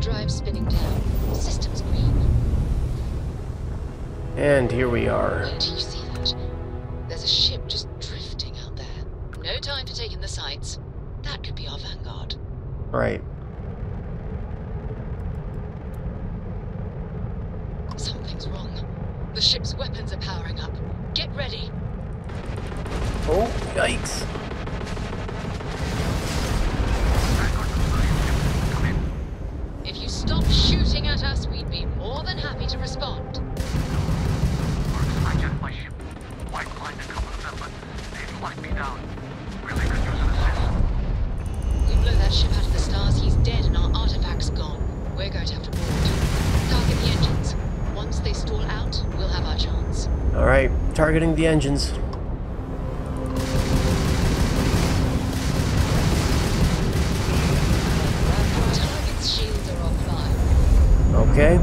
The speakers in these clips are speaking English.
drive spinning down. Systems green. And here we are. Wait till you see that. There's a ship just drifting out there. No time to take in the sights. That could be our vanguard. Right. Something's wrong. The ship's weapons are powering up. Get ready. Oh, yikes. At us, we'd be more than happy to respond. I get my ship. White lined a couple of them, but they've locked me down. Really could use an assist. We blow that ship out of the stars, he's dead and our artifact's gone. We're going to have to board. Target the engines. Once they stall out, we'll have our chance. Alright, targeting the engines. Okay.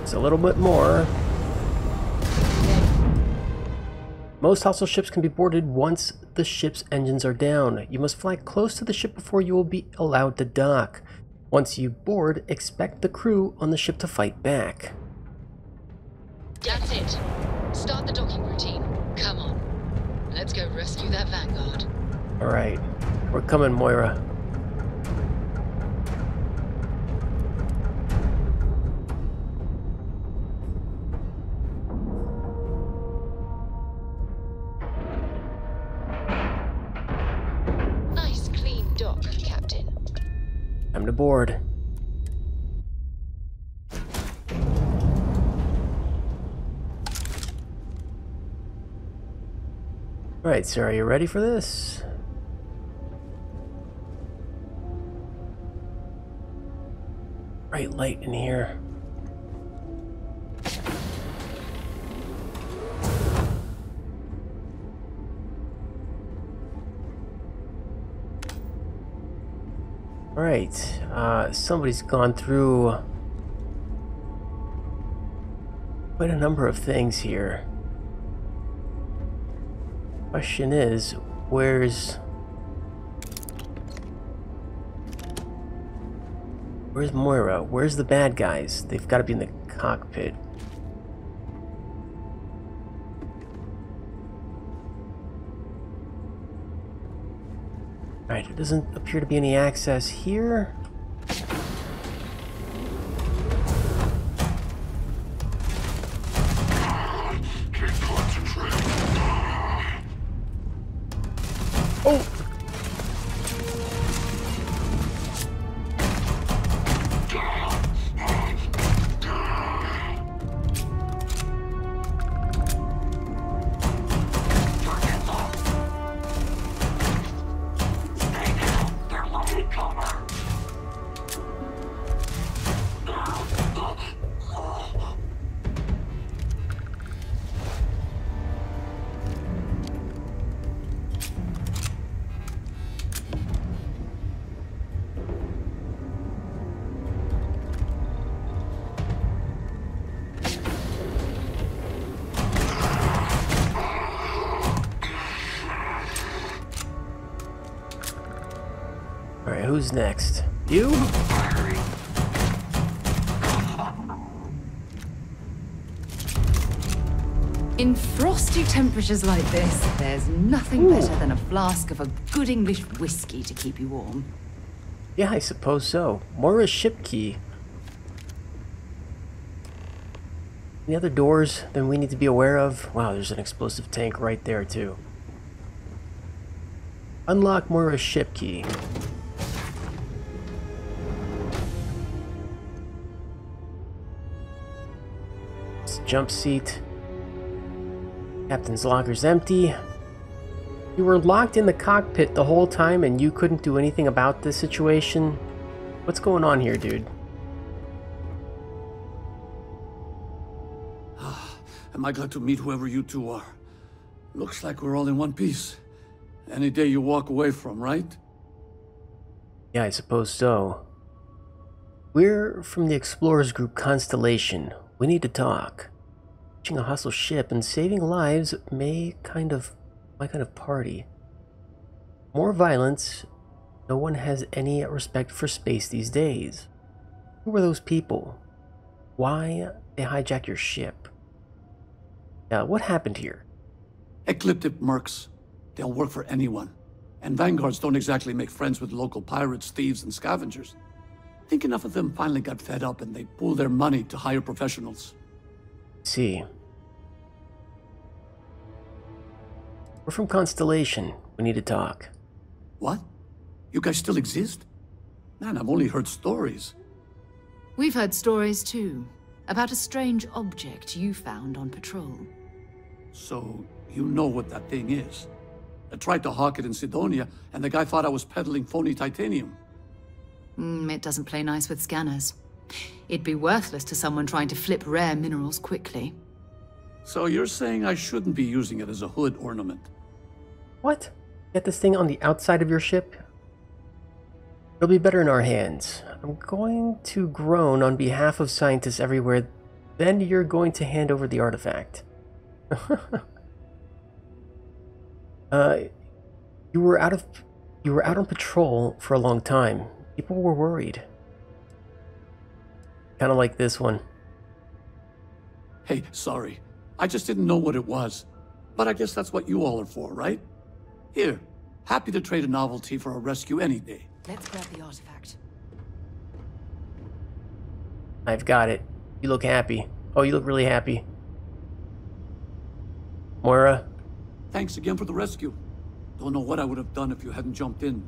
It's a little bit more. Most hostile ships can be boarded once the ship's engines are down. You must fly close to the ship before you will be allowed to dock. Once you board, expect the crew on the ship to fight back. That's it. Start the docking routine. Come on. Let's go rescue that vanguard. Alright, we're coming, Moira. Board. Alright, sir, are you ready for this? Bright light in here. Alright, uh, somebody's gone through quite a number of things here. Question is, where's... Where's Moira? Where's the bad guys? They've got to be in the cockpit. There doesn't appear to be any access here. Who's next? You? In frosty temperatures like this, there's nothing better than a flask of a good English whiskey to keep you warm. Yeah, I suppose so. Moira's ship key. Any other doors that we need to be aware of? Wow, there's an explosive tank right there, too. Unlock Moira's ship key. Jump seat. Captain's locker's empty. You were locked in the cockpit the whole time and you couldn't do anything about this situation? What's going on here, dude? Ah, am I glad to meet whoever you two are? Looks like we're all in one piece. Any day you walk away from, right? Yeah, I suppose so. We're from the explorers group Constellation. We need to talk. Reaching a hostile ship and saving lives may kind of my kind of party. More violence. No one has any respect for space these days. Who were those people? Why they hijack your ship? Yeah, what happened here? Ecliptic mercs. They'll work for anyone. And vanguards don't exactly make friends with local pirates, thieves, and scavengers. think enough of them finally got fed up and they pooled their money to hire professionals. See. We're from Constellation. We need to talk. What? You guys still exist? Man, I've only heard stories. We've heard stories too about a strange object you found on patrol. So, you know what that thing is. I tried to hawk it in Cydonia, and the guy thought I was peddling phony titanium. Mm, it doesn't play nice with scanners. It'd be worthless to someone trying to flip rare minerals quickly. So you're saying I shouldn't be using it as a hood ornament? What? Get this thing on the outside of your ship? It'll be better in our hands. I'm going to groan on behalf of scientists everywhere. Then you're going to hand over the artifact. uh, you were out of, you were out on patrol for a long time. People were worried. Kind of like this one. Hey, sorry. I just didn't know what it was. But I guess that's what you all are for, right? Here, happy to trade a novelty for a rescue any day. Let's grab the artifact. I've got it. You look happy. Oh, you look really happy. Moira, Thanks again for the rescue. Don't know what I would have done if you hadn't jumped in.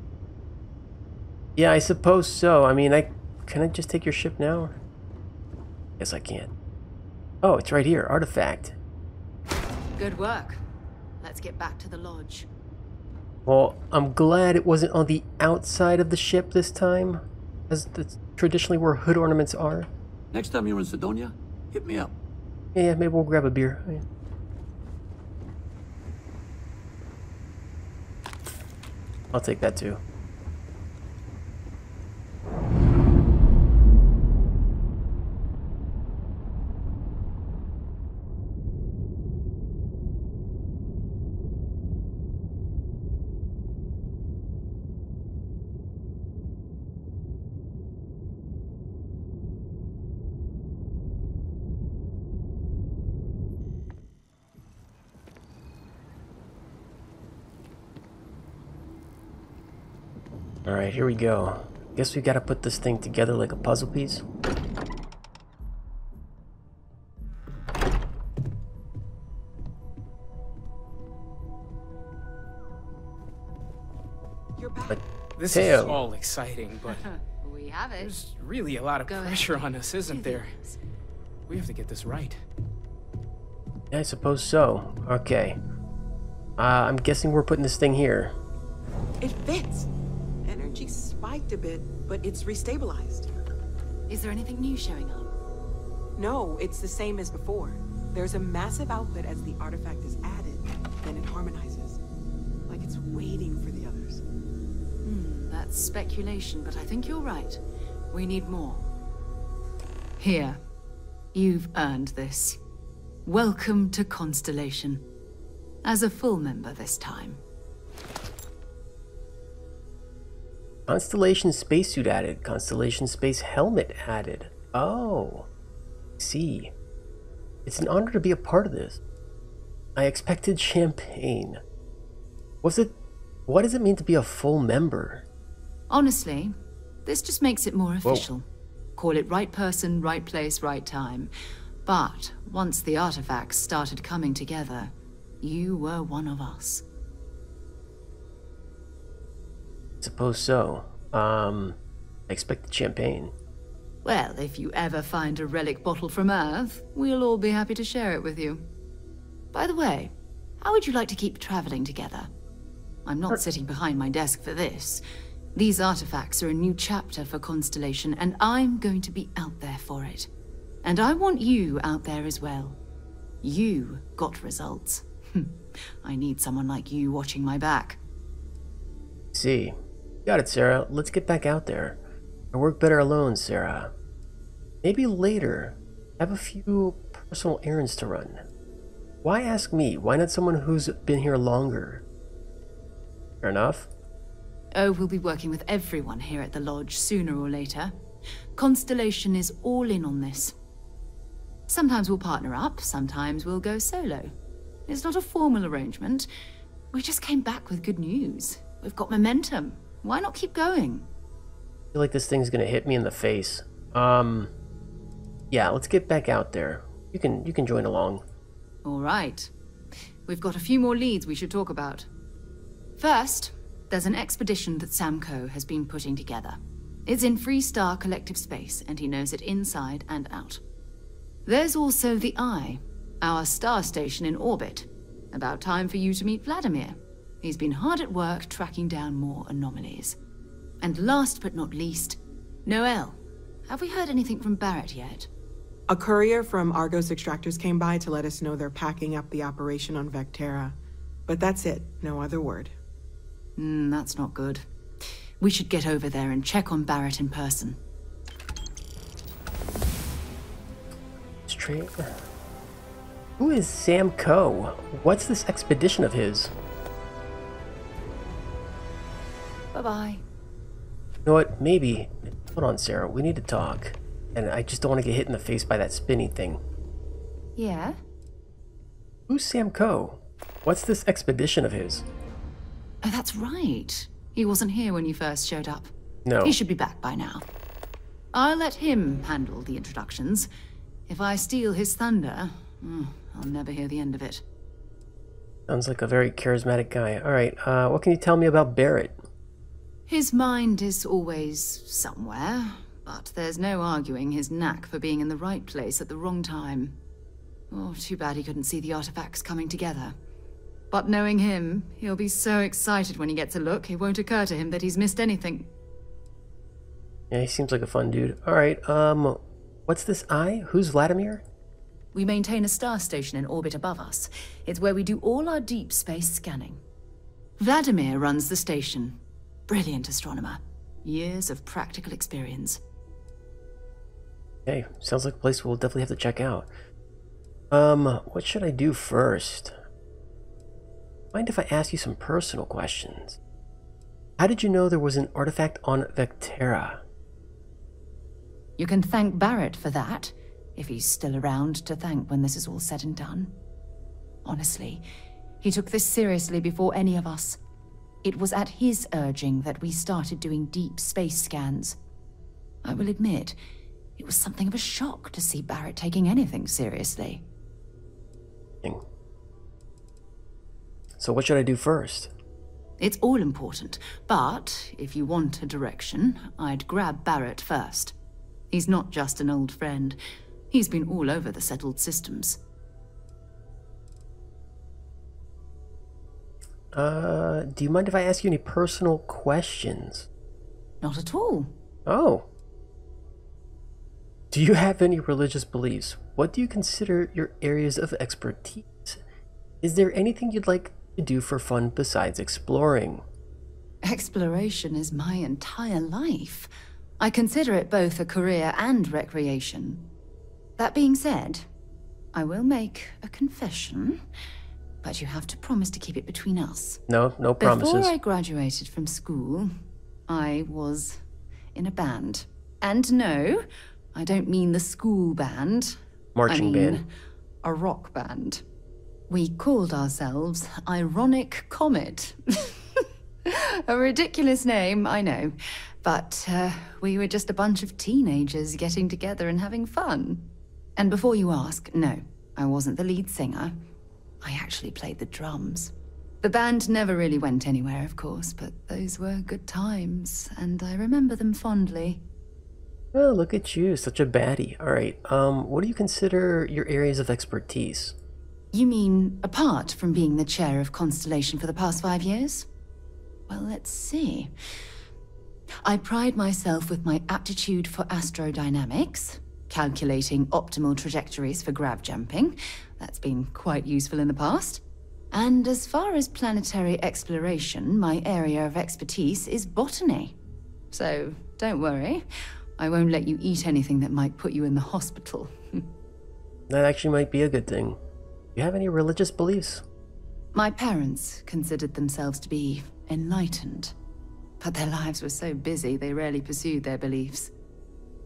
Yeah, I suppose so. I mean, I can I just take your ship now? Yes, I can't. Oh, it's right here. Artifact. Good work. Let's get back to the lodge. Well, I'm glad it wasn't on the outside of the ship this time, as that's traditionally where hood ornaments are. Next time you're in Cydonia, hit me up. Yeah, yeah, maybe we'll grab a beer. Oh, yeah. I'll take that too. Alright, here we go. Guess we gotta put this thing together like a puzzle piece. But This Teo. is all exciting, but We have it. there's really a lot of Go ahead. pressure on us, isn't there? We have to get this right. I suppose so. Okay. Uh, I'm guessing we're putting this thing here. It fits. Energy spiked a bit, but it's restabilized. Is there anything new showing up? No, it's the same as before. There's a massive output as the artifact is added, then it harmonizes. Like it's waiting for the others. Hmm, that's speculation, but I think you're right. We need more. Here. You've earned this. Welcome to Constellation. As a full member this time. Constellation spacesuit added. Constellation space helmet added. Oh. See. It's an honor to be a part of this. I expected champagne. Was it. What does it mean to be a full member? Honestly, this just makes it more official. Call it right person, right place, right time. But once the artifacts started coming together, you were one of us. Suppose so. Um. I expected champagne. Well, if you ever find a relic bottle from Earth, we'll all be happy to share it with you. By the way, how would you like to keep traveling together? I'm not sitting behind my desk for this. These artifacts are a new chapter for Constellation, and I'm going to be out there for it. And I want you out there as well. You got results. I need someone like you watching my back. see. Got it, Sarah. Let's get back out there. I work better alone, Sarah. Maybe later. I have a few personal errands to run. Why ask me? Why not someone who's been here longer? Fair enough. Oh, we'll be working with everyone here at the lodge sooner or later. Constellation is all in on this. Sometimes we'll partner up, sometimes we'll go solo. It's not a formal arrangement. We just came back with good news. We've got momentum. Why not keep going? I feel like this thing's gonna hit me in the face. Um, yeah, let's get back out there. You can you can join along. All right. We've got a few more leads we should talk about. First, there's an expedition that Sam Coe has been putting together. It's in Free Freestar Collective Space, and he knows it inside and out. There's also the Eye, our star station in orbit. About time for you to meet Vladimir. He's been hard at work tracking down more anomalies. And last but not least, Noel. Have we heard anything from Barrett yet? A courier from Argos Extractors came by to let us know they're packing up the operation on Vectera. But that's it, no other word. Hmm, that's not good. We should get over there and check on Barrett in person. Straight. Who is Sam Coe? What's this expedition of his? Bye-bye. You know what? Maybe. Hold on, Sarah. We need to talk. And I just don't want to get hit in the face by that spinny thing. Yeah? Who's Sam Coe? What's this expedition of his? Oh, that's right. He wasn't here when you first showed up. No. He should be back by now. I'll let him handle the introductions. If I steal his thunder, mm, I'll never hear the end of it. Sounds like a very charismatic guy. Alright, uh, what can you tell me about Barrett? His mind is always somewhere, but there's no arguing his knack for being in the right place at the wrong time. Oh, too bad he couldn't see the artifacts coming together. But knowing him, he'll be so excited when he gets a look, it won't occur to him that he's missed anything. Yeah, he seems like a fun dude. Alright, um, what's this eye? Who's Vladimir? We maintain a star station in orbit above us. It's where we do all our deep space scanning. Vladimir runs the station. Brilliant astronomer. Years of practical experience. Okay, sounds like a place we'll definitely have to check out. Um, what should I do first? Mind if I ask you some personal questions? How did you know there was an artifact on Vectera? You can thank Barrett for that, if he's still around to thank when this is all said and done. Honestly, he took this seriously before any of us. It was at his urging that we started doing deep space scans. I will admit, it was something of a shock to see Barrett taking anything seriously. So what should I do first? It's all important, but if you want a direction, I'd grab Barrett first. He's not just an old friend. He's been all over the settled systems. Uh, do you mind if I ask you any personal questions? Not at all. Oh. Do you have any religious beliefs? What do you consider your areas of expertise? Is there anything you'd like to do for fun besides exploring? Exploration is my entire life. I consider it both a career and recreation. That being said, I will make a confession, but you have to promise to keep it between us. No, no promises. Before I graduated from school, I was in a band. And no, I don't mean the school band. Marching I mean band. a rock band. We called ourselves Ironic Comet. a ridiculous name, I know. But uh, we were just a bunch of teenagers getting together and having fun. And before you ask, no, I wasn't the lead singer. I actually played the drums. The band never really went anywhere, of course, but those were good times, and I remember them fondly. Oh, look at you, such a baddie. Alright, um, what do you consider your areas of expertise? You mean apart from being the chair of Constellation for the past five years? Well, let's see. I pride myself with my aptitude for astrodynamics, calculating optimal trajectories for grav jumping. That's been quite useful in the past. And as far as planetary exploration, my area of expertise is botany. So don't worry, I won't let you eat anything that might put you in the hospital. That actually might be a good thing. Do you have any religious beliefs? My parents considered themselves to be enlightened, but their lives were so busy they rarely pursued their beliefs.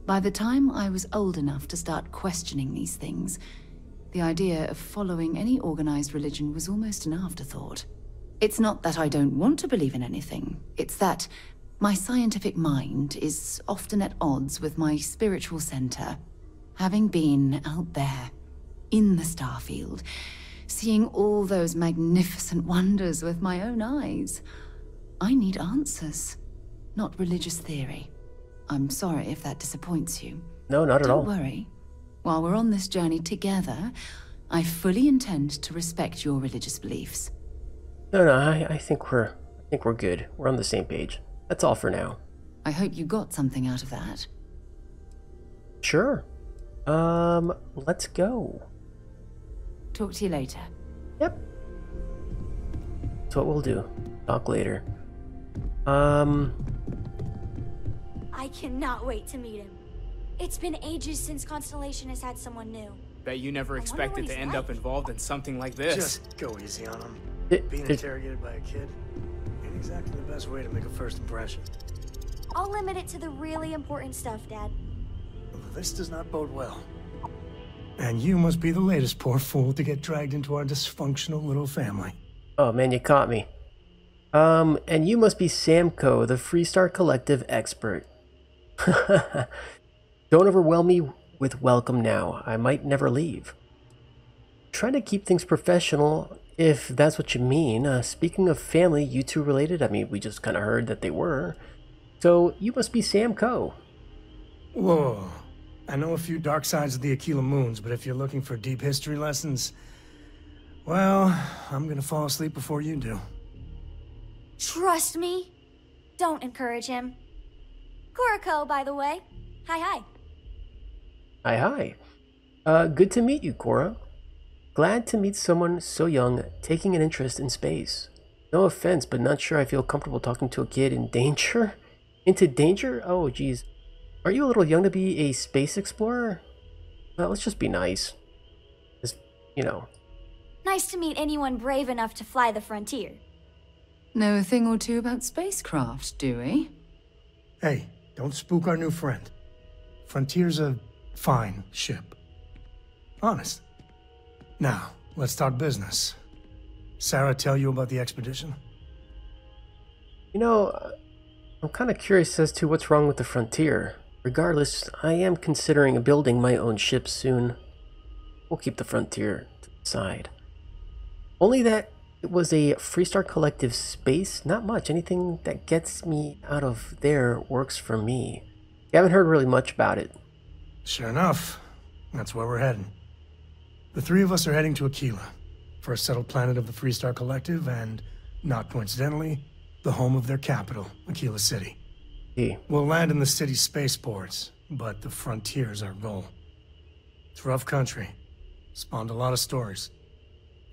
By the time I was old enough to start questioning these things, the idea of following any organized religion was almost an afterthought. It's not that I don't want to believe in anything, it's that my scientific mind is often at odds with my spiritual center. Having been out there, in the starfield, seeing all those magnificent wonders with my own eyes, I need answers, not religious theory. I'm sorry if that disappoints you. No, not at Don't all. worry. While we're on this journey together, I fully intend to respect your religious beliefs. No, no, I, I think we're I think we're good. We're on the same page. That's all for now. I hope you got something out of that. Sure. Um, let's go. Talk to you later. Yep. That's what we'll do. Talk later. Um, I cannot wait to meet him. It's been ages since Constellation has had someone new. Bet you never expected to he's end up involved in something like this. Just go easy on him. it, Being it- interrogated by a kid ain't exactly the best way to make a first impression. I'll limit it to the really important stuff, Dad. This does not bode well. And you must be the latest poor fool to get dragged into our dysfunctional little family. oh man, you caught me. Um, and you must be Sam Coe, the Freestar Collective expert. Don't overwhelm me with welcome now. I might never leave. Trying to keep things professional, if that's what you mean. Uh, speaking of family, you two related? I mean, we just kind of heard that they were. So you must be Sam Coe. Whoa. I know a few dark sides of the Aquila Moons, but if you're looking for deep history lessons, well, I'm gonna fall asleep before you do. Trust me. Don't encourage him. Cora Coe, by the way. Hi, hi. Hi, hi. Uh, good to meet you, Cora. Glad to meet someone so young taking an interest in space. No offense, but not sure I feel comfortable talking to a kid in danger. Into danger? Oh, geez. Are you a little young to be a space explorer? Well, let's just be nice. Just, you know. Nice to meet anyone brave enough to fly the frontier. Know a thing or two about spacecraft, do we? Hey, don't spook our new friend. Frontier's a fine ship. Honest. Now, let's start business. Sarah tell you about the expedition? You know, uh, I'm kind of curious as to what's wrong with the frontier. Regardless, I am considering building my own ship soon. We'll keep the frontier to the side. Only that it was a Freestar Collective space, not much. Anything that gets me out of there works for me. You haven't heard really much about it. Sure enough, that's where we're heading. The three of us are heading to Aquila, first settled planet of the Freestar Collective, and, not coincidentally, the home of their capital, Aquila City. We'll land in the city's spaceports, but the frontier's our goal. It's rough country. Spawned a lot of stories.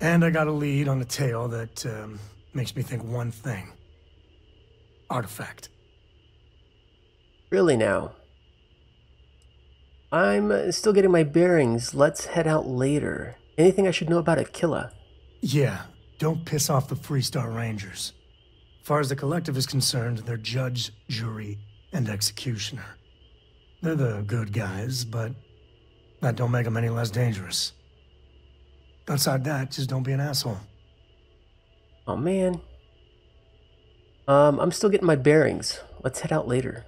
And I got a lead on a tale that um, makes me think one thing. Artifact. really now. I'm uh, still getting my bearings. Let's head out later. Anything I should know about Aquila? Yeah, don't piss off the Freestar Rangers. Far as the collective is concerned, they're judge, jury, and executioner. They're the good guys, but that don't make them any less dangerous. Outside that, just don't be an asshole. Oh man. Um, I'm still getting my bearings. Let's head out later.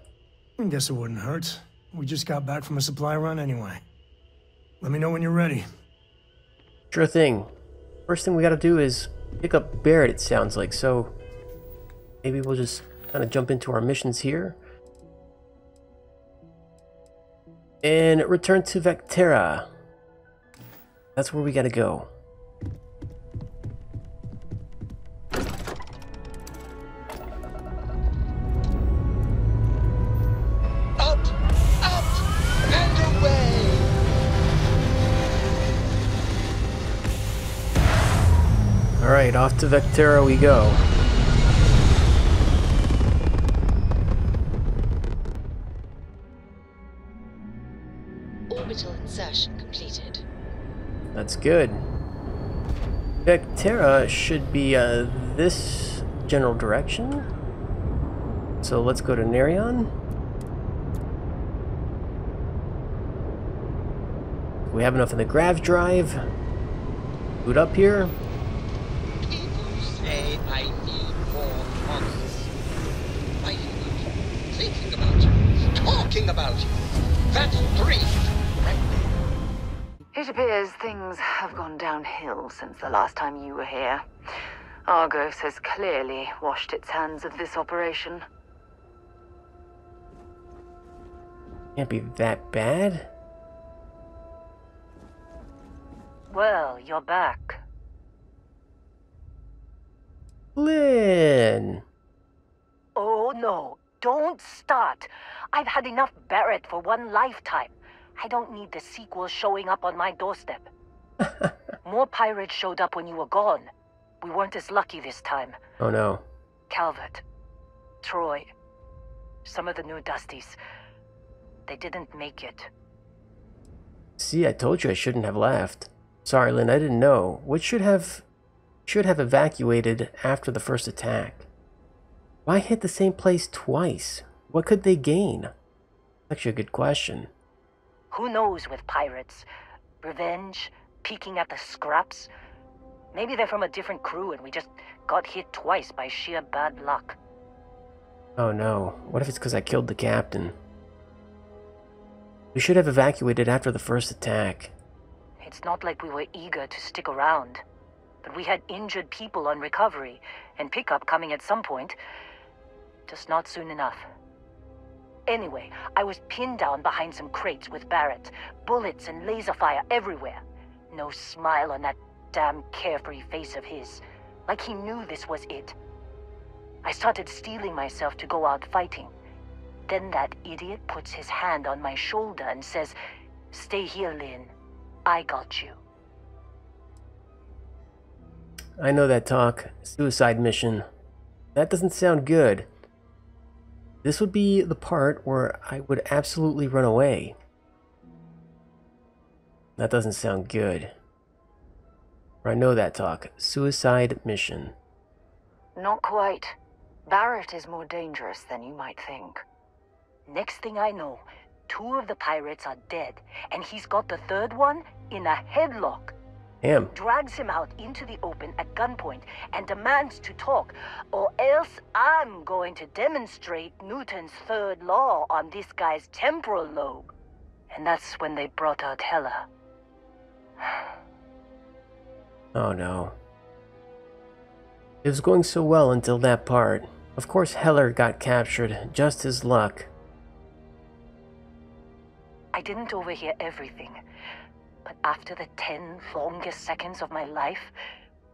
I guess it wouldn't hurt. We just got back from a supply run anyway. Let me know when you're ready. Sure thing. First thing we gotta do is pick up Barrett, it sounds like, so maybe we'll just kind of jump into our missions here. And return to Vectera. That's where we gotta go. Off to Vectera we go. Orbital insertion completed. That's good. Vectera should be uh, this general direction. So let's go to Narion. We have enough in the grav drive. Boot up here. People say I need more monsters. Why you thinking about you, talking about you. That's three. Right there. It appears things have gone downhill since the last time you were here. Argos has clearly washed its hands of this operation. Can't be that bad. Well, you're back. Lin! Oh no, don't start. I've had enough Barrett for one lifetime. I don't need the sequel showing up on my doorstep. More pirates showed up when you were gone. We weren't as lucky this time. Oh no. Calvert, Troy, some of the new Dusties. They didn't make it. See, I told you I shouldn't have left. Sorry, Lin, I didn't know. Which should have should have evacuated after the first attack. Why hit the same place twice? What could they gain? Actually a good question. Who knows with pirates? Revenge? Peeking at the scraps? Maybe they're from a different crew and we just got hit twice by sheer bad luck. Oh no, what if it's because I killed the captain? We should have evacuated after the first attack. It's not like we were eager to stick around. But we had injured people on recovery, and pickup coming at some point. Just not soon enough. Anyway, I was pinned down behind some crates with Barrett. Bullets and laser fire everywhere. No smile on that damn carefree face of his. Like he knew this was it. I started steeling myself to go out fighting. Then that idiot puts his hand on my shoulder and says, Stay here, Lin. I got you. I know that talk. Suicide mission. That doesn't sound good. This would be the part where I would absolutely run away. That doesn't sound good. I know that talk. Suicide mission. Not quite. Barrett is more dangerous than you might think. Next thing I know, two of the pirates are dead, and he's got the third one in a headlock. Him. Drags him out into the open at gunpoint and demands to talk, or else I'm going to demonstrate Newton's third law on this guy's temporal lobe. And that's when they brought out Heller. Oh no. It was going so well until that part. Of course Heller got captured, just his luck. I didn't overhear everything, but after the ten longest seconds of my life,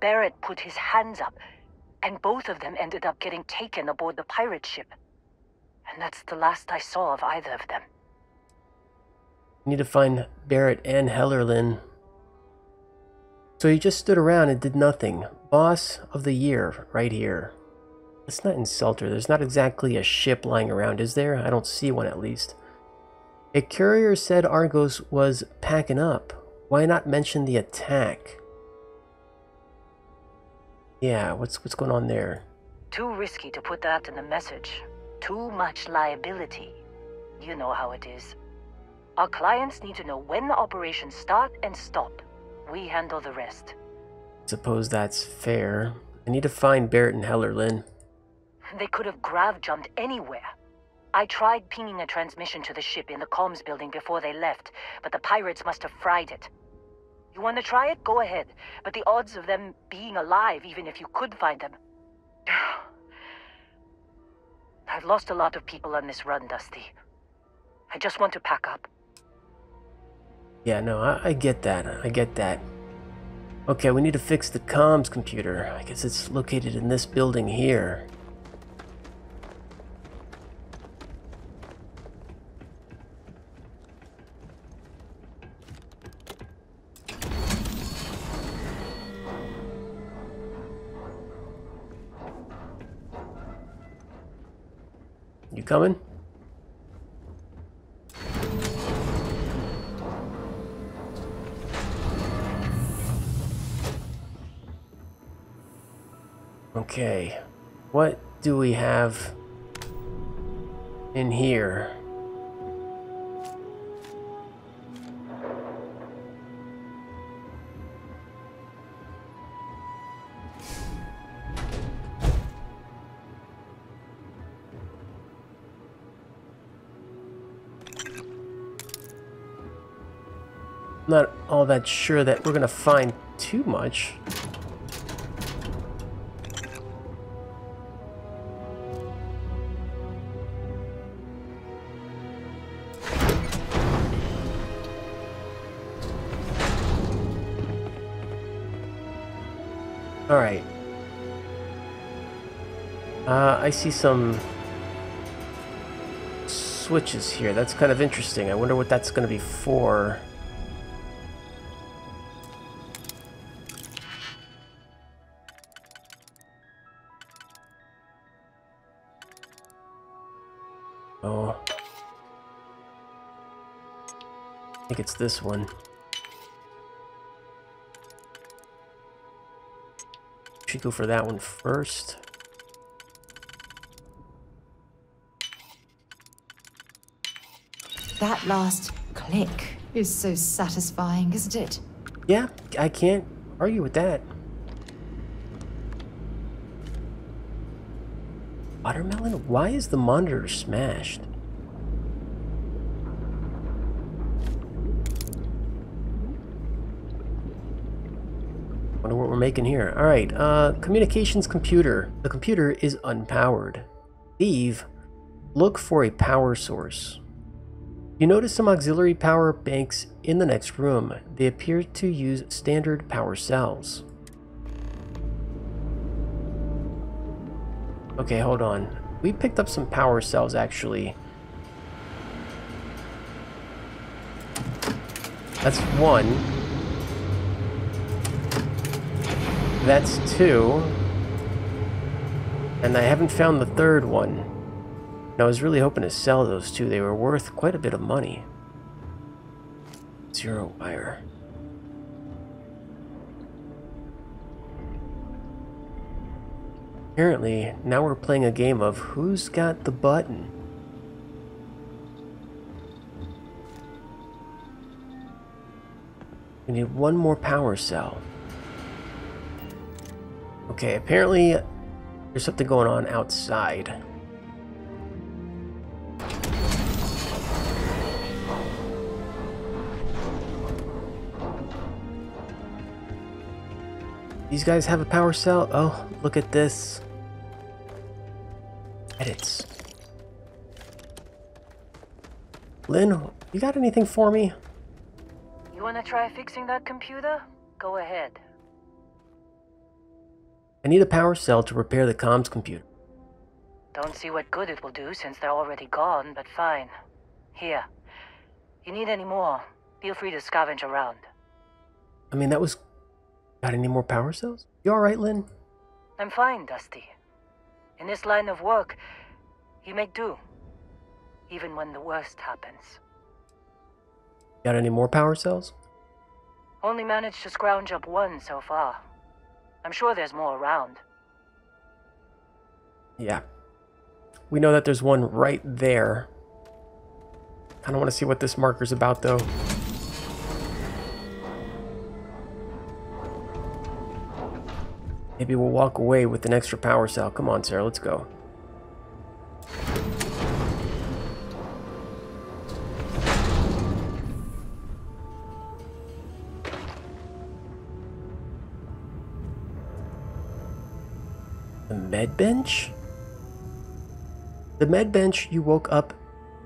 Barrett put his hands up, and both of them ended up getting taken aboard the pirate ship. And that's the last I saw of either of them. Need to find Barrett and Hellerlin. So he just stood around and did nothing. Boss of the year, right here. Let's not insult her. There's not exactly a ship lying around, is there? I don't see one at least. A courier said Argos was packing up. Why not mention the attack? Yeah, what's what's going on there? Too risky to put that in the message. Too much liability. You know how it is. Our clients need to know when the operations start and stop. We handle the rest. Suppose that's fair. I need to find Barrett and Hellerlin. They could have grav jumped anywhere. I tried pinging a transmission to the ship in the comms building before they left, but the pirates must have fried it. You want to try it? Go ahead. But the odds of them being alive, even if you could find them. I've lost a lot of people on this run, Dusty. I just want to pack up. Yeah, no, I, I get that. I get that. Okay, we need to fix the comms computer. I guess it's located in this building here. You coming? Okay. What do we have in here? Not all that sure that we're gonna find too much. Alright. Uh, I see some switches here. That's kind of interesting. I wonder what that's going to be for. It's this one. Should go for that one first. That last click is so satisfying, isn't it? Yeah, I can't argue with that. Watermelon? Why is the monitor smashed? We're making here. Alright, uh, communications computer. The computer is unpowered. Eve, look for a power source. You notice some auxiliary power banks in the next room. They appear to use standard power cells. Okay, hold on. We picked up some power cells, actually. That's one. That's two. And I haven't found the third one. I was really hoping to sell those two. They were worth quite a bit of money. Zero wire. Apparently, now we're playing a game of who's got the button. We need one more power cell. Okay, apparently there's something going on outside. These guys have a power cell? Oh, look at this. Edits. Lin, you got anything for me? You wanna try fixing that computer? Go ahead. I need a power cell to repair the comms computer. Don't see what good it will do since they're already gone, but fine. Here. You need any more? Feel free to scavenge around. I mean, that was Got any more power cells? You alright, Lin? I'm fine, Dusty. In this line of work, you make do. Even when the worst happens. Got any more power cells? Only managed to scrounge up one so far. I'm sure there's more around. Yeah. We know that there's one right there. I don't wanna see what this marker's about though. Maybe we'll walk away with an extra power cell. Come on, Sarah, let's go. Med bench? The med bench you woke up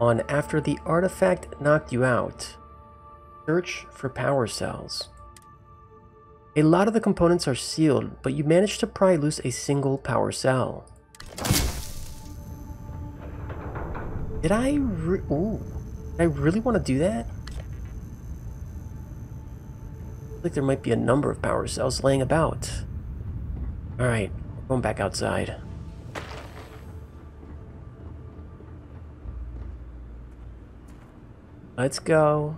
on after the artifact knocked you out. Search for power cells. A lot of the components are sealed, but you managed to pry loose a single power cell. Did I Ooh. Did I really want to do that? like there might be a number of power cells laying about. Alright, going back outside. Let's go.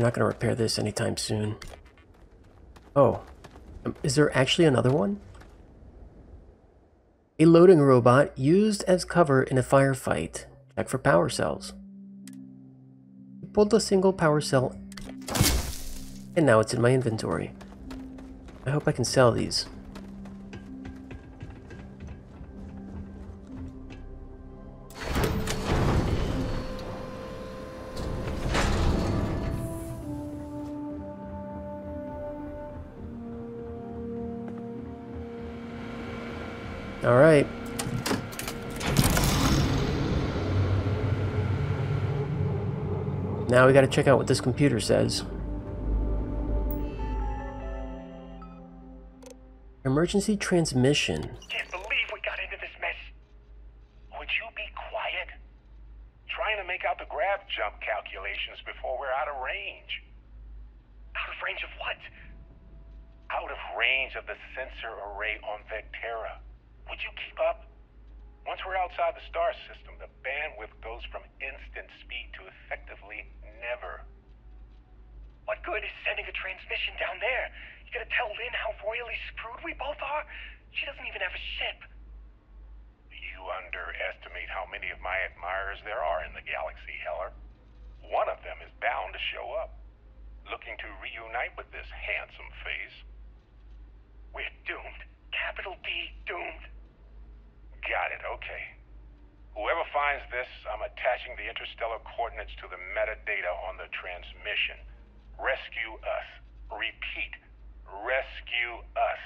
I'm not going to repair this anytime soon. Oh. Um, is there actually another one? A loading robot used as cover in a firefight. Check for power cells. You pulled a single power cell and now it's in my inventory. I hope I can sell these. We got to check out what this computer says. Emergency transmission. Can't believe we got into this mess. Would you be quiet? Trying to make out the grav jump calculations before we're out of range. Out of range of what? Out of range of the sensor array on Vectera. Would you keep up? Outside the star system, the bandwidth goes from instant speed to effectively never. What good is sending a transmission down there? You gonna tell Lin how royally screwed we both are? She doesn't even have a ship. You underestimate how many of my admirers there are in the galaxy, Heller. One of them is bound to show up, looking to reunite with this handsome face. We're doomed. Capital D doomed. Got it, okay. Whoever finds this, I'm attaching the interstellar coordinates to the metadata on the transmission. Rescue us. Repeat. Rescue us.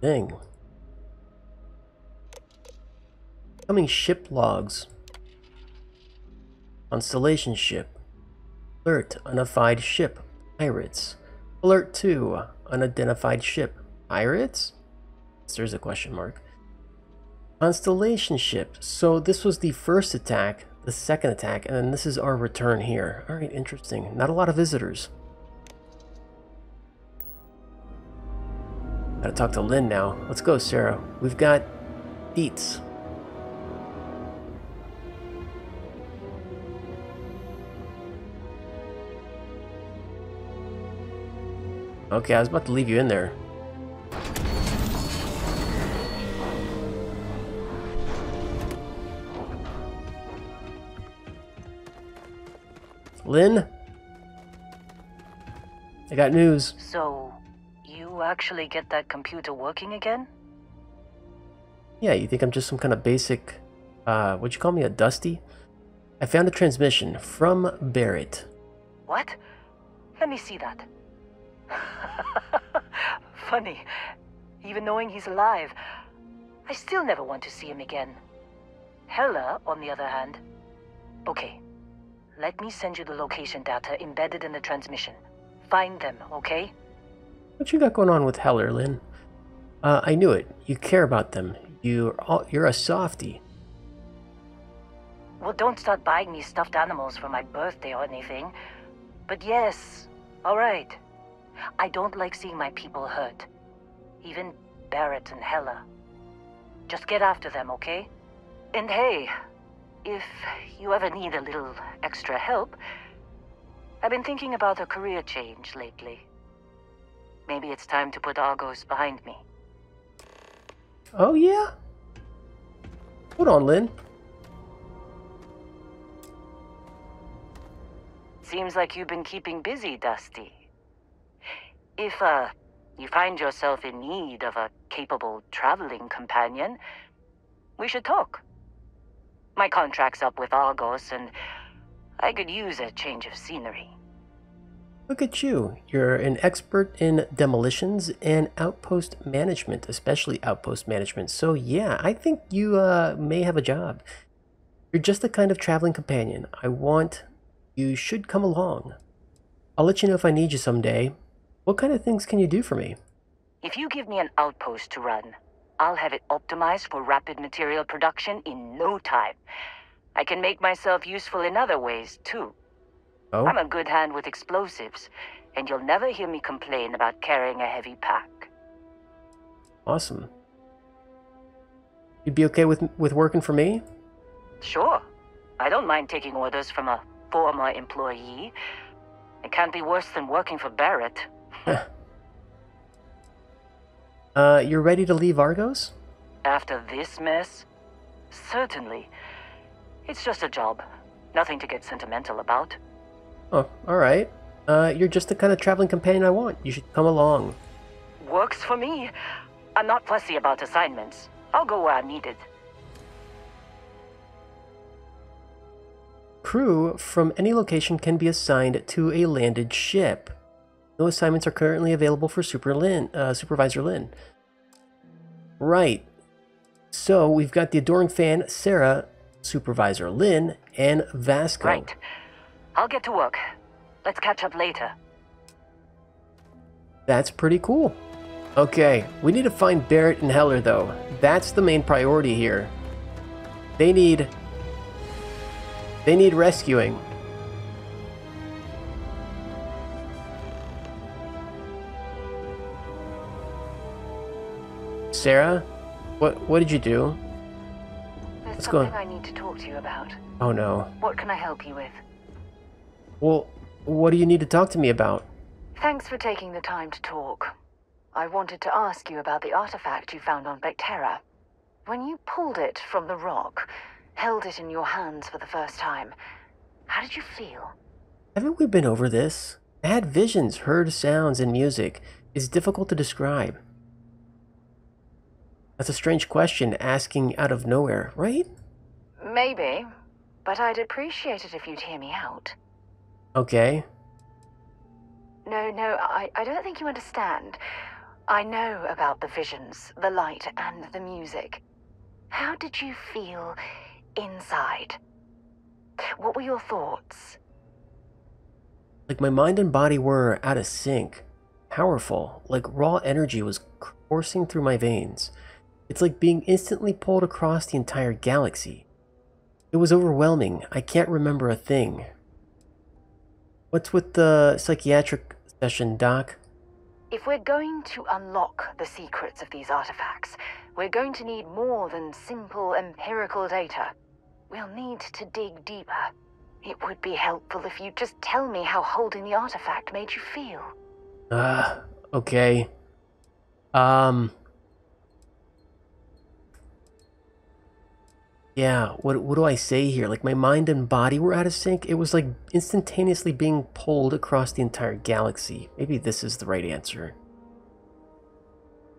Dang. Coming ship logs. Constellation ship. Alert, unidentified ship. Pirates. Alert 2, unidentified ship. Pirates? There's a question mark. Constellation ship. So this was the first attack, the second attack, and then this is our return here. Alright, interesting. Not a lot of visitors. Gotta talk to Lin now. Let's go, Sarah. We've got beats. Okay, I was about to leave you in there. Lin? I got news. So, you actually get that computer working again? Yeah, you think I'm just some kind of basic, uh, what'd you call me, a dusty? I found a transmission from Barrett. What? Let me see that. Funny. Even knowing he's alive, I still never want to see him again. Heller, on the other hand. Okay. Let me send you the location data embedded in the transmission. Find them, okay? What you got going on with Heller, Lin? Uh, I knew it. You care about them. You're all, you're a softie. Well, don't start buying me stuffed animals for my birthday or anything. But yes, alright. I don't like seeing my people hurt. Even Barrett and Heller. Just get after them, okay? And hey, if you ever need a little extra help, I've been thinking about a career change lately. Maybe it's time to put Argos behind me. Oh, yeah? Hold on, Lin. Seems like you've been keeping busy, Dusty. If, uh, you find yourself in need of a capable traveling companion, we should talk. My contract's up with Argos, and I could use a change of scenery. Look at you. You're an expert in demolitions and outpost management, especially outpost management. So, yeah, I think you uh, may have a job. You're just the kind of traveling companion I want. You should come along. I'll let you know if I need you someday. What kind of things can you do for me? If you give me an outpost to run, I'll have it optimized for rapid material production in no time. I can make myself useful in other ways, too. Oh? I'm a good hand with explosives, and you'll never hear me complain about carrying a heavy pack. Awesome. You'd be okay with with working for me? Sure. I don't mind taking orders from a former employee. It can't be worse than working for Barrett. Uh, you're ready to leave Argos? After this mess? Certainly. It's just a job. Nothing to get sentimental about. Oh, alright. Uh, you're just the kind of traveling companion I want. You should come along. Works for me. I'm not fussy about assignments. I'll go where I'm needed. Crew from any location can be assigned to a landed ship. No assignments are currently available for Super Lin, uh, Supervisor Lin. Right. So we've got the adoring fan, Sarah, Supervisor Lin, and Vasco. Right. I'll get to work. Let's catch up later. That's pretty cool. Okay, we need to find Barrett and Heller, though. That's the main priority here. They need. They need rescuing. Sarah, what what did you do? There's What's going- something I need to talk to you about. Oh no. What can I help you with? Well, what do you need to talk to me about? Thanks for taking the time to talk. I wanted to ask you about the artifact you found on Vectera. When you pulled it from the rock, held it in your hands for the first time, how did you feel? Haven't we been over this? I had visions, heard sounds, and music. It's difficult to describe. That's a strange question asking out of nowhere, right? Maybe, but I'd appreciate it if you'd hear me out. Okay. No, no, I, I don't think you understand. I know about the visions, the light, and the music. How did you feel inside? What were your thoughts? Like my mind and body were out of sync. Powerful, like raw energy was coursing through my veins. It's like being instantly pulled across the entire galaxy. It was overwhelming. I can't remember a thing. What's with the psychiatric session, Doc? If we're going to unlock the secrets of these artifacts, we're going to need more than simple empirical data. We'll need to dig deeper. It would be helpful if you'd just tell me how holding the artifact made you feel. Ah, okay. Um. Yeah, what what do I say here? Like my mind and body were out of sync. It was like instantaneously being pulled across the entire galaxy. Maybe this is the right answer.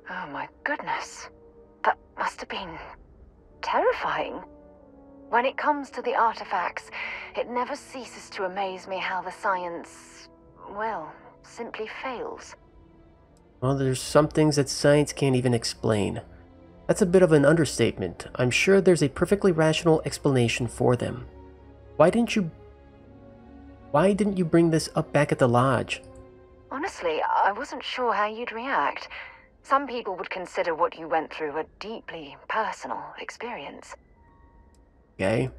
Oh my goodness. That must have been terrifying. When it comes to the artifacts, it never ceases to amaze me how the science, well, simply fails. Well, there's some things that science can't even explain. That's a bit of an understatement. I'm sure there's a perfectly rational explanation for them. Why didn't you Why didn't you bring this up back at the lodge? Honestly, I wasn't sure how you'd react. Some people would consider what you went through a deeply personal experience. Okay?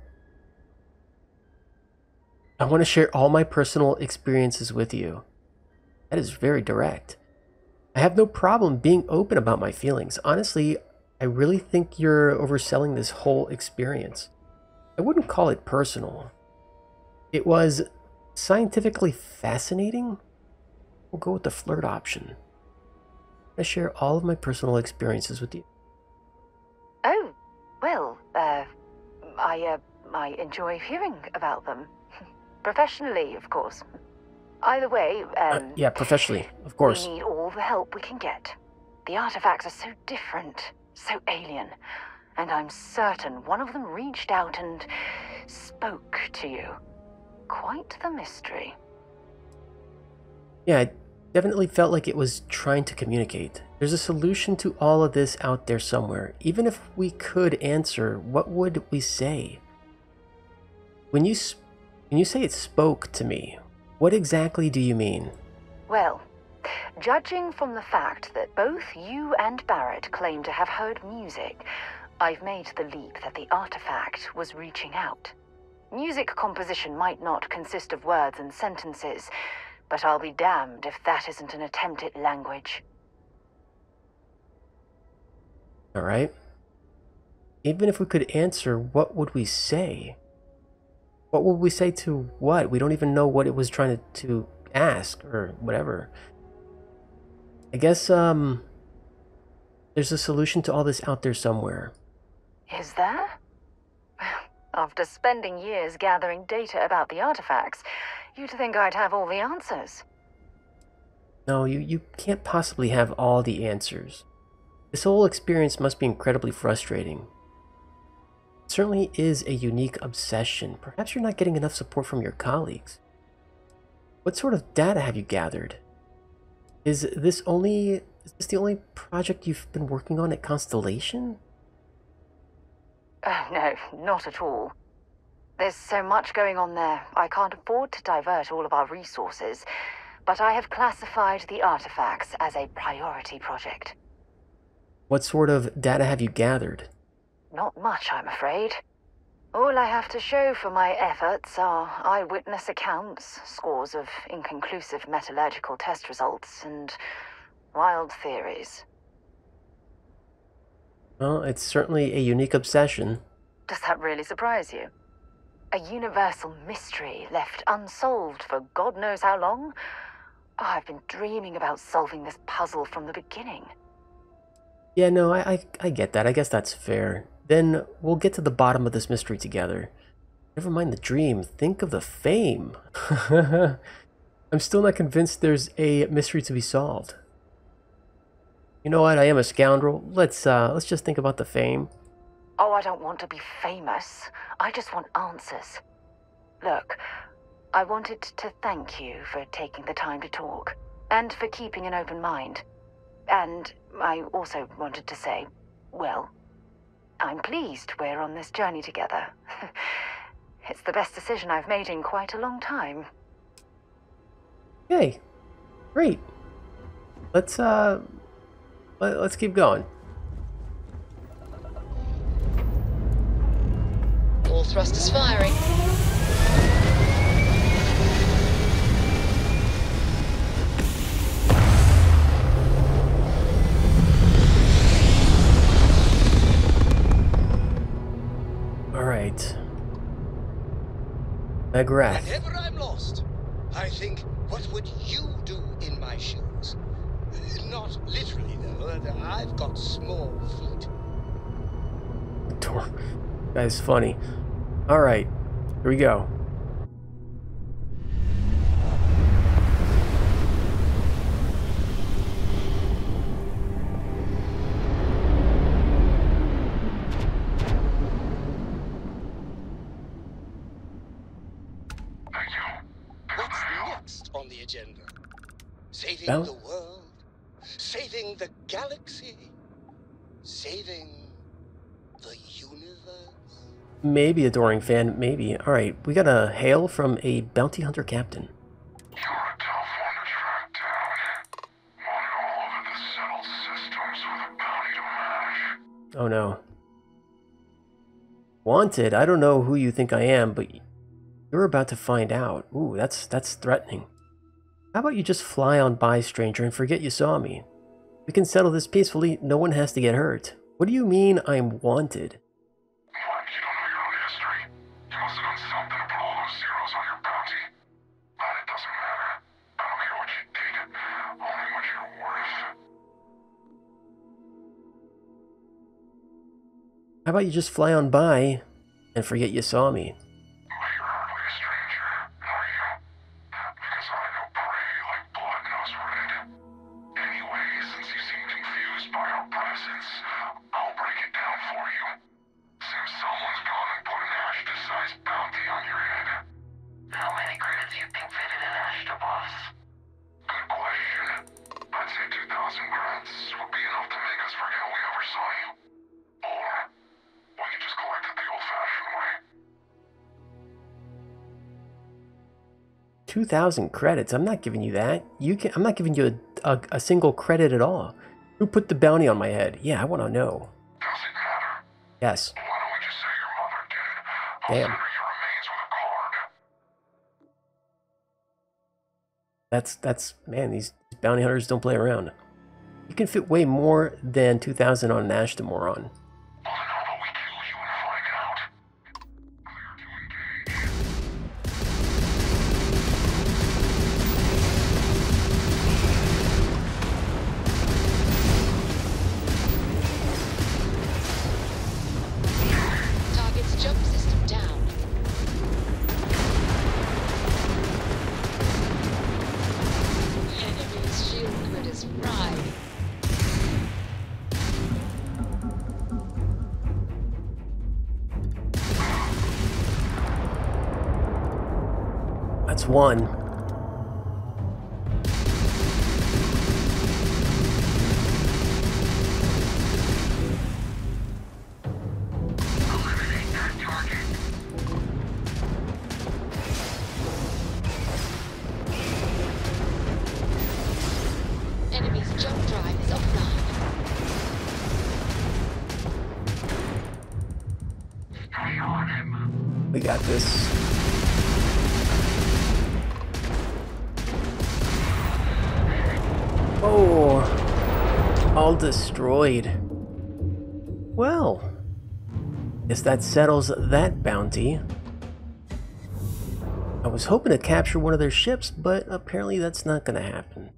I want to share all my personal experiences with you. That is very direct. I have no problem being open about my feelings. Honestly, I really think you're overselling this whole experience. I wouldn't call it personal. It was scientifically fascinating. We'll go with the flirt option. I share all of my personal experiences with you. Oh, well, uh, I, uh, I enjoy hearing about them. Professionally, of course. Either way, um, Yeah, professionally, of course. we need all the help we can get. The artifacts are so different, so alien, and I'm certain one of them reached out and spoke to you. Quite the mystery. Yeah, it definitely felt like it was trying to communicate. There's a solution to all of this out there somewhere. Even if we could answer, what would we say? When you when you say it spoke to me, what exactly do you mean? Well, judging from the fact that both you and Barrett claim to have heard music, I've made the leap that the artifact was reaching out. Music composition might not consist of words and sentences, but I'll be damned if that isn't an attempt at language. All right. Even if we could answer, what would we say? What would we say to what? We don't even know what it was trying to, to ask or whatever. I guess um there's a solution to all this out there somewhere. Is there? Well, After spending years gathering data about the artifacts, you'd think I'd have all the answers. No, you, you can't possibly have all the answers. This whole experience must be incredibly frustrating. It certainly is a unique obsession. Perhaps you're not getting enough support from your colleagues. What sort of data have you gathered? Is this only is this the only project you've been working on at Constellation? Oh, no, not at all. There's so much going on there, I can't afford to divert all of our resources. But I have classified the artifacts as a priority project. What sort of data have you gathered? Not much, I'm afraid. All I have to show for my efforts are eyewitness accounts, scores of inconclusive metallurgical test results, and wild theories. Well, it's certainly a unique obsession. Does that really surprise you? A universal mystery left unsolved for God knows how long? Oh, I've been dreaming about solving this puzzle from the beginning. Yeah, no, I, I, I get that. I guess that's fair. Then we'll get to the bottom of this mystery together. Never mind the dream. Think of the fame. I'm still not convinced there's a mystery to be solved. You know what? I am a scoundrel. Let's uh, let's just think about the fame. Oh, I don't want to be famous. I just want answers. Look, I wanted to thank you for taking the time to talk, and for keeping an open mind. And I also wanted to say, well, I'm pleased we're on this journey together. it's the best decision I've made in quite a long time. Okay, great. Let's uh, let, let's keep going. All thrusters firing. Magrath. Whenever I'm lost, I think, what would you do in my shoes? Not literally, though. I've got small feet. Guy's funny. All right, here we go. Maybe adoring fan, maybe. All right, we got a hail from a bounty hunter captain. Oh no. Wanted? I don't know who you think I am, but you're about to find out. Ooh, that's that's threatening. How about you just fly on by, stranger, and forget you saw me? We can settle this peacefully. No one has to get hurt. What do you mean I'm wanted? How about you just fly on by and forget you saw me? 2,000 credits. I'm not giving you that. You can. I'm not giving you a, a, a single credit at all. Who put the bounty on my head? Yeah, I want to know. Doesn't matter. Yes. Damn. That's that's man. These bounty hunters don't play around. You can fit way more than 2,000 on an Ashtamoron. One. Destroyed. Well, guess that settles that bounty. I was hoping to capture one of their ships, but apparently that's not going to happen.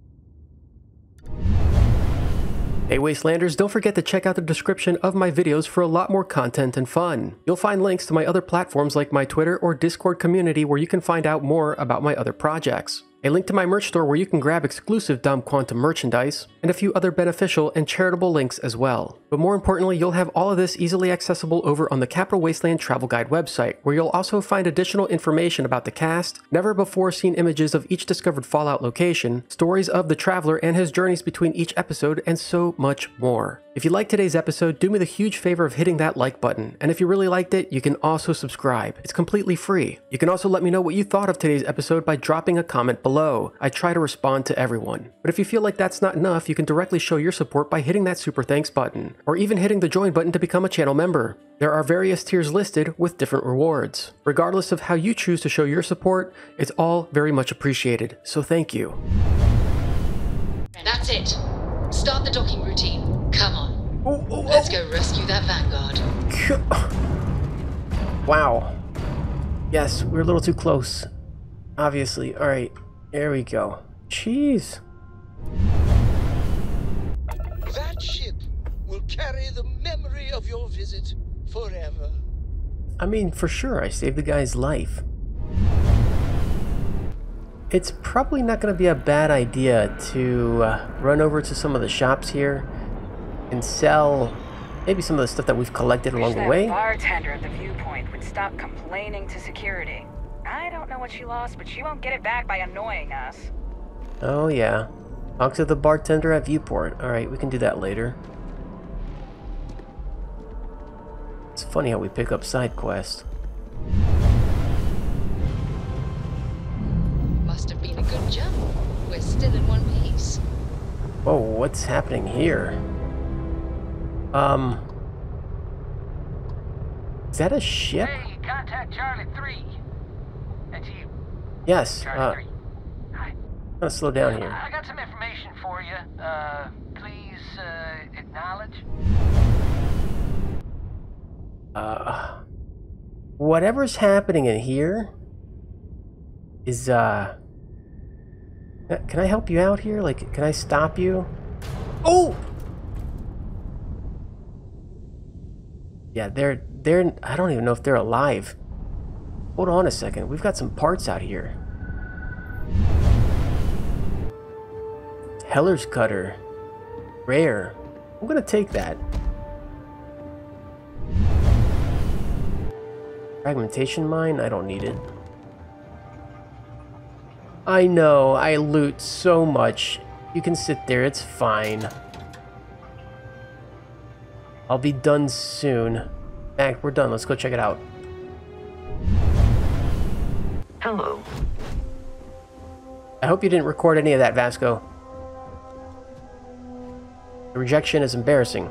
Hey Wastelanders, don't forget to check out the description of my videos for a lot more content and fun. You'll find links to my other platforms like my Twitter or Discord community where you can find out more about my other projects. A link to my merch store where you can grab exclusive Dom Quantum merchandise, and a few other beneficial and charitable links as well. But more importantly, you'll have all of this easily accessible over on the Capital Wasteland Travel Guide website, where you'll also find additional information about the cast, never before seen images of each discovered Fallout location, stories of the traveler and his journeys between each episode, and so much more. If you liked today's episode, do me the huge favor of hitting that like button, and if you really liked it, you can also subscribe. It's completely free. You can also let me know what you thought of today's episode by dropping a comment below. I try to respond to everyone. But if you feel like that's not enough, you can directly show your support by hitting that super thanks button, or even hitting the join button to become a channel member. There are various tiers listed with different rewards. Regardless of how you choose to show your support, it's all very much appreciated, so thank you. That's it. Start the docking routine. Come on. Oh, oh, oh. Let's go rescue that Vanguard. Wow. Yes, we're a little too close. Obviously. Alright, there we go. Jeez. That ship will carry the memory of your visit forever. I mean, for sure, I saved the guy's life. It's probably not going to be a bad idea to uh, run over to some of the shops here and sell maybe some of the stuff that we've collected along the that way. bartender at the viewpoint would stop complaining to security. I don't know what she lost, but she won't get it back by annoying us. Oh, yeah. Talk to the bartender at Viewport. Alright, we can do that later. It's funny how we pick up side quests. Must have been a good jump. We're still in one piece. Whoa, what's happening here? Um... Is that a ship? Hey, contact Charlie 3. That's you. Yes, uh... 3. I'm gonna slow down here. I got some information for you. Uh, please, uh, acknowledge. Uh... Whatever's happening in here... Is, uh... Can I help you out here? Like, can I stop you? Oh! Yeah, they're... They're... I don't even know if they're alive. Hold on a second. We've got some parts out here. Heller's Cutter. Rare. I'm gonna take that. Fragmentation Mine? I don't need it. I know, I loot so much. You can sit there, it's fine. I'll be done soon. Back, we're done. Let's go check it out. Hello. I hope you didn't record any of that, Vasco. The rejection is embarrassing.